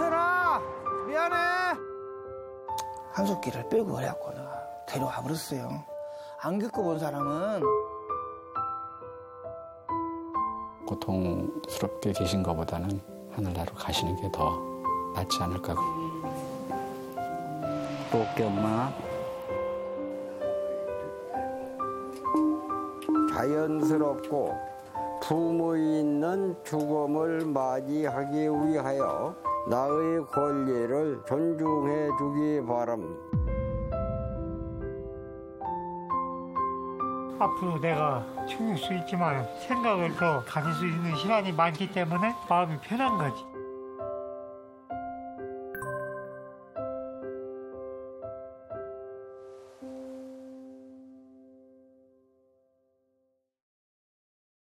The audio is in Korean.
세라 미안해 한솥길을 빼고 그래갖고 내가 데려와 버렸어요 안 겪어본 사람은 고통스럽게 계신 것보다는 하늘나라로 가시는 게 더 낫지 않을까. 볼게 엄마. 자연스럽고 품의 있는 죽음을 맞이하기 위하여 나의 권리를 존중해 주기 바랍니다. 앞으로 내가 죽을 수 있지만 생각을 더 가질 수 있는 시간이 많기 때문에 마음이 편한 거지.